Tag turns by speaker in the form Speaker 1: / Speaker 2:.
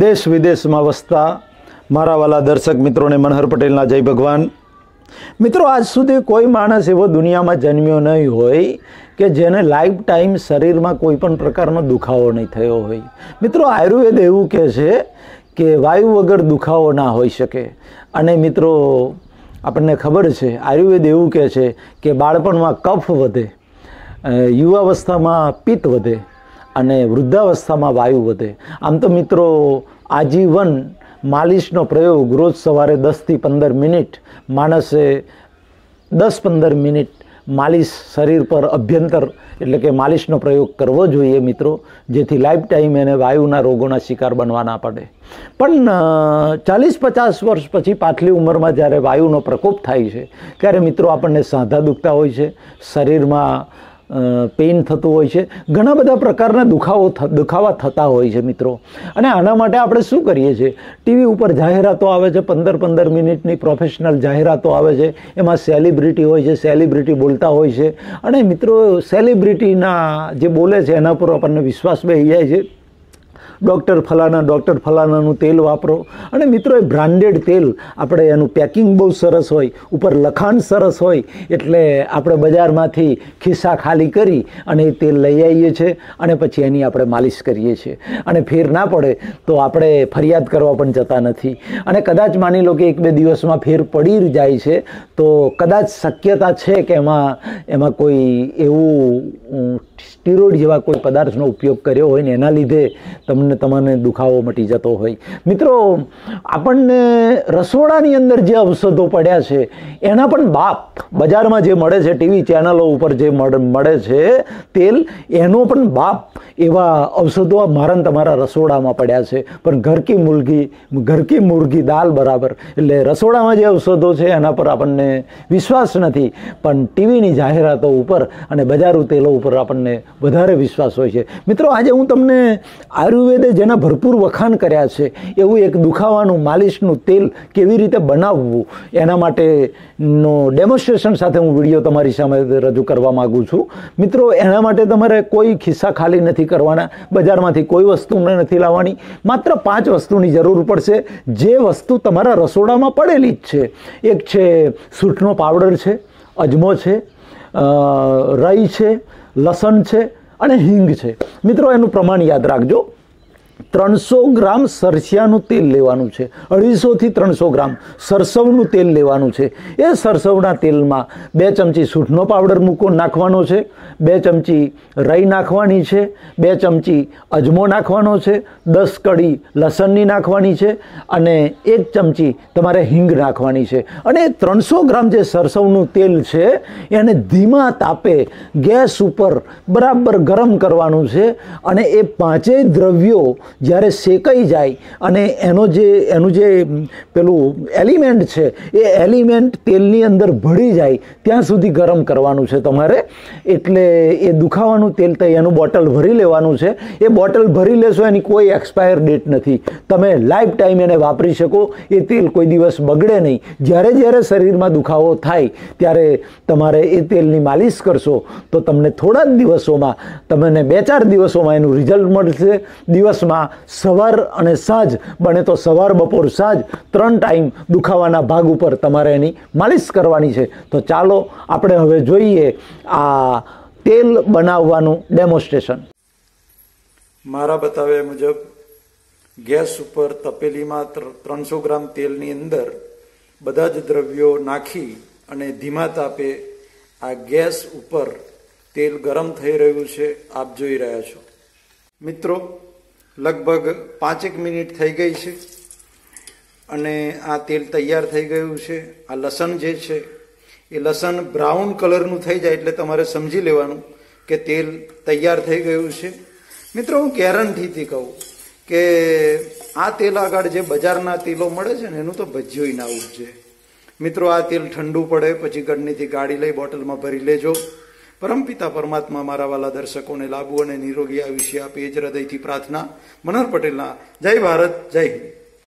Speaker 1: દેશ વિદેશમાં વસતા મારા વાલા દર્શક મિત્રોને મનહર પટેલના જય ભગવાન. મિત્રો, આજ સુધી કોઈ માણસ એવો દુનિયામાં જન્મ્યો નહીં હોય કે જેને લાઈફ ટાઈમ શરીરમાં કોઈ પણ પ્રકારનો દુખાવો નહીં થયો હોય. મિત્રો, આયુર્વેદ એવું કહે છે કે વાયુ વગર દુખાવો ના હોઈ શકે. અને મિત્રો, આપણને ખબર છે, આયુર્વેદ એવું કહે છે કે બાળપણમાં કફ વધે યુવાવસ્થામાં પિત્ત વધે. અને વૃદ્ધાવસ્થામાં વાયુ વધે. આમ તો મિત્રો, આજીવન માલિશનો પ્રયોગ રોજ સવારે દસથી પંદર મિનિટ, માણસે દસ પંદર મિનિટ માલિશ શરીર પર અભ્યંતર, એટલે કે માલિશનો પ્રયોગ કરવો જોઈએ મિત્રો, જેથી લાઈફ ટાઈમ એને વાયુના રોગોના શિકાર બનવા ના પડે. પણ ચાલીસ પચાસ વર્ષ પછી પાછલી ઉંમરમાં જ્યારે વાયુનો પ્રકોપ થાય છે, ત્યારે મિત્રો આપણને સાંધા દુખતા હોય છે, શરીરમાં પેઇન થતું હોય છે. ઘણા બધા પ્રકારના દુખાવો દુખાવા થતા હોય છે મિત્રો. અને આના માટે આપણે શું કરીએ છીએ? ટીવી ઉપર જાહેરાતો આવે છે, પંદર પંદર મિનિટની પ્રોફેશનલ જાહેરાતો આવે છે. એમાં સેલિબ્રિટી હોય છે સેલિબ્રિટી બોલતા હોય છે. અને મિત્રો સેલિબ્રિટીના જે બોલે છે, એના પર આપણને વિશ્વાસ બેસી જાય છે. ડૉક્ટર ફલાના ડૉક્ટર ફલાનાનું તેલ વાપરો. અને મિત્રો, એ બ્રાન્ડેડ તેલ, આપણે એનું પેકિંગ બહુ સરસ હોય, ઉપર લખાણ સરસ હોય, એટલે આપણે બજારમાંથી ખિસ્સા ખાલી કરી અને એ તેલ લઈ આવીએ છીએ અને પછી એની આપણે માલિશ કરીએ છીએ. અને ફેર ના પડે તો આપણે ફરિયાદ કરવા પણ જતા નથી. અને કદાચ માની લો કે એક બે દિવસમાં ફેર પડી જાય છે, તો કદાચ શક્યતા છે કે એમાં એમાં કોઈ એવું સ્ટીરોઇડ જેવા કોઈ પદાર્થનો ઉપયોગ કર્યો હોય ને એના લીધે તમને તમને દુખાવો મટી જતો હોય. મિત્રો, આપણને રસોડાની અંદર જે ઔષધો પડ્યા છે, એના પણ બાપ બજારમાં જે મળે છે, ટીવી ચેનલો ઉપર જે મળે છે તેલ, એનો પણ બાપ એવા ઔષધો મારા તમારા રસોડામાં પડ્યા છે. પણ ઘર કી મુર્ગી ઘર કી મુર્ગી દાલ બરાબર. એટલે રસોડામાં જે ઔષધો છે એના પર આપણને વિશ્વાસ નથી. પણ ટીવીની જાહેરાતો ઉપર અને બજારું તેલો ઉપર આપણને વધારે વિશ્વાસ હોય છે. મિત્રો, આજે હું તમને આયુર્વેદે જેના ભરપૂર વખાણ કર્યા છે, એવું એક દુખાવાનું, માલિશનું તેલ કેવી રીતે બનાવવું, એના માટેનો ડેમોન્સ્ટ્રેશન સાથે હું વીડિયો તમારી સામે રજૂ કરવા માગું છું. મિત્રો, એના માટે તમારે કોઈ ખિસ્સા ખાલી નથી કરવાના, બજારમાંથી કોઈ વસ્તુ નથી લાવવાની, માત્ર પાંચ વસ્તુની જરૂર પડશે. જે વસ્તુ તમારા રસોડામાં પડેલી જ છે. એક છે સૂંઠનો પાવડર છે, અજમો છે રાઈ છે લસણ છે અને હિંગ છે. મિત્રો એનું પ્રમાણ યાદ રાખજો. ત્રણસો ગ્રામ સરસિયાનું તેલ લેવાનું છે. અઢીસોથી ત્રણસો ગ્રામ સરસવનું તેલ લેવાનું છે. એ સરસવના તેલમાં બે ચમચી સૂંઠનો પાવડર મૂકો, નાખવાનો છે. બે ચમચી રઈ નાખવાની છે. બે ચમચી અજમો નાખવાનો છે. દસ કડી લસણની નાખવાની છે અને એક ચમચી તમારે હિંગ નાખવાની છે. અને ત્રણસો ગ્રામ જે સરસવનું તેલ છે, એને ધીમા તાપે ગેસ ઉપર બરાબર ગરમ કરવાનું છે અને એ પાંચેય દ્રવ્યો જ્યારે શેકાઈ જાય અને એનો જે, એનું જે પેલું એલિમેન્ટ છે, એ એલિમેન્ટ તેલની અંદર ભળી જાય, ત્યાં સુધી ગરમ કરવાનું છે તમારે. એટલે એ દુખાવાનું તેલ તો એનું બોટલ ભરી લેવાનું છે. એ બોટલ ભરી લેશો એની કોઈ એક્સપાયર ડેટ નથી. તમે લાઈફ ટાઈમ એને વાપરી શકો, એ તેલ કોઈ દિવસ બગડે નહીં. જ્યારે જ્યારે શરીરમાં દુખાવો થાય, ત્યારે તમારે એ તેલની માલિશ કરશો, તો તમને થોડા જ દિવસોમાં, તમને બે ચાર દિવસોમાં એનું રિઝલ્ટ મળશે. દિવસમાં સવાર અને સાંજ, બને તો સવાર, બપોર, સાંજ, ત્રણ ટાઈમ દુખાવાના ભાગ ઉપર તમારે એની માલિશ કરવાની છે. તો ચાલો આપણે હવે જોઈએ આ તેલ બનાવવાનું ડેમોન્સ્ટ્રેશન મારા બતાવ્યા મુજબ, ગેસ ઉપર તપેલીમાં ત્રણસો ગ્રામ તેલની અંદર બધા જ દ્રવ્યો નાખી અને ધીમા તાપે આ ગેસ ઉપર તેલ ગરમ થઈ રહ્યું છે, આપ જોઈ રહ્યા છો. મિત્રો લગભગ પાંચેક મિનિટ થઈ ગઈ છે અને આ તેલ તૈયાર થઈ ગયું છે. આ લસણ જે છે, એ લસણ બ્રાઉન કલરનું થઈ જાય એટલે તમારે સમજી લેવાનું કે તેલ તૈયાર થઈ ગયું છે. મિત્રો, હું ગેરંટીથી કહું કે આ તેલ આગળ જે બજારના તેલો મળે છે ને, એનું તો ભજીયું ના છે. મિત્રો, આ તેલ ઠંડુ પડે, પછી ગળનીથી ગાડી લઈ, બોટલમાં ભરી લેજો. પરમપિતા પરમાત્મા મારા વાલા દર્શકોને લાભુ અને નિરોગી આયુષ્ય આપે એ જ હૃદયથી પ્રાર્થના. મનોહર પટેલના, જય ભારત, જય હિન્દ.